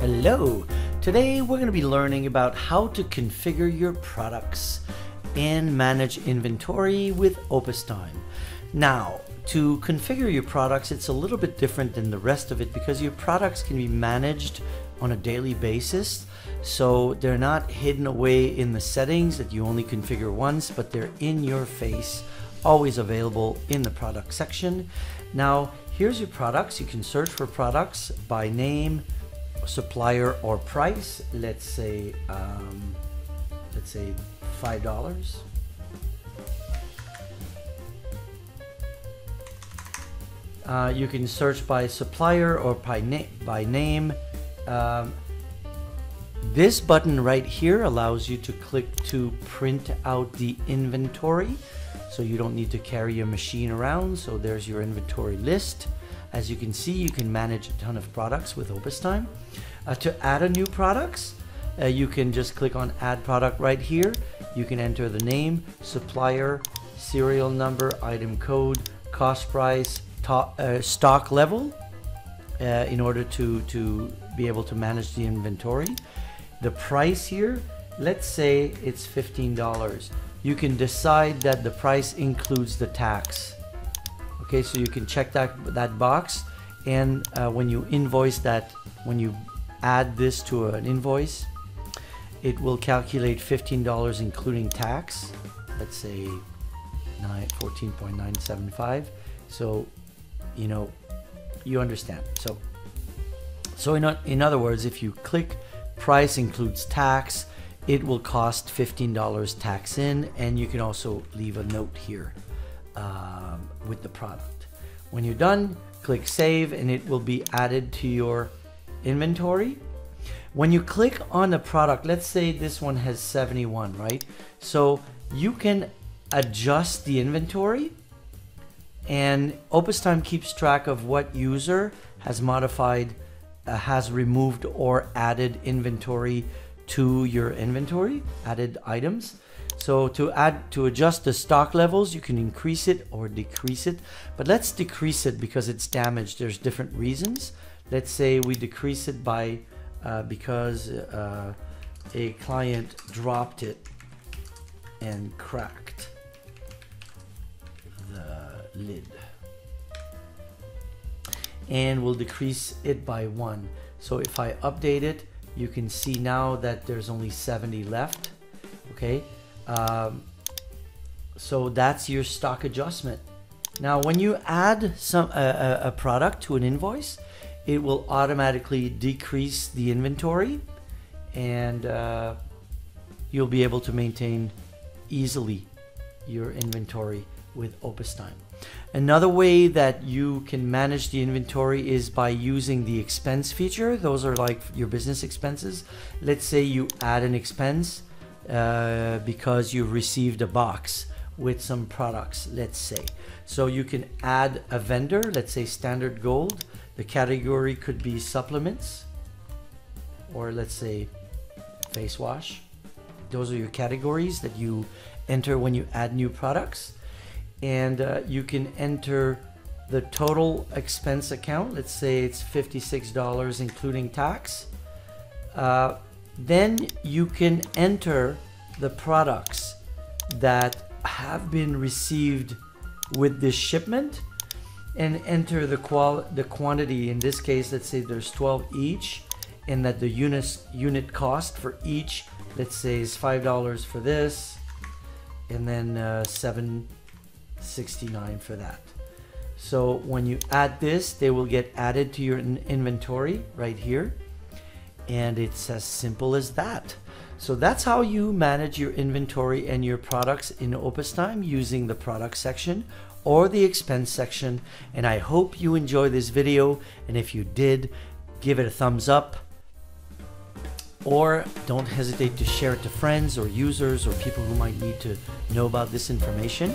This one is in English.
Hello! Today we're going to be learning about how to configure your products and manage inventory with OpusTime. Now, to configure your products, it's a little bit different than the rest of it because your products can be managed on a daily basis. So they're not hidden away in the settings that you only configure once, but they're in your face, always available in the product section. Now, here's your products. You can search for products by name, supplier, or price. Let's say, um, let's say five dollars. Uh, you can search by supplier or by, na by name. Um, this button right here allows you to click to print out the inventory. So you don't need to carry your machine around. So there's your inventory list. As you can see, you can manage a ton of products with OpusTime. Uh, to add a new products, uh, you can just click on add product right here. You can enter the name, supplier, serial number, item code, cost price, uh, stock level uh, in order to, to be able to manage the inventory. The price here, let's say it's $15. You can decide that the price includes the tax. Okay, so you can check that, that box and uh, when you invoice that, when you add this to an invoice, it will calculate $15 including tax. Let's say 14.975. So you know, you understand. So, so in, in other words, if you click price includes tax, it will cost $15 tax in, and you can also leave a note here um, with the product. When you're done, click save and it will be added to your inventory. When you click on the product, let's say this one has 71, right? So you can adjust the inventory and OpusTime keeps track of what user has modified, has removed or added inventory to your inventory, added items. So to add, to adjust the stock levels, you can increase it or decrease it, but let's decrease it because it's damaged. There's different reasons. Let's say we decrease it by, uh, because uh, a client dropped it and cracked the lid and we'll decrease it by one. So if I update it you can see now that there's only 70 left okay? Um, so that's your stock adjustment. Now when you add some a, a product to an invoice it will automatically decrease the inventory and uh, you'll be able to maintain easily your inventory with OpusTime. Another way that you can manage the inventory is by using the expense feature. Those are like your business expenses. Let's say you add an expense uh, because you received a box with some products, let's say. So you can add a vendor, let's say standard gold. The category could be supplements or let's say face wash. Those are your categories that you enter when you add new products and uh, you can enter the total expense account. Let's say it's $56 including tax. Uh, then you can enter the products that have been received with this shipment and enter the qual the quantity in this case let's say there's 12 each and that the unit unit cost for each let's say is five dollars for this and then uh, seven 69 for that. So when you add this, they will get added to your inventory right here. And it's as simple as that. So that's how you manage your inventory and your products in OpusTime using the product section or the expense section. And I hope you enjoy this video. And if you did, give it a thumbs up or don't hesitate to share it to friends or users or people who might need to know about this information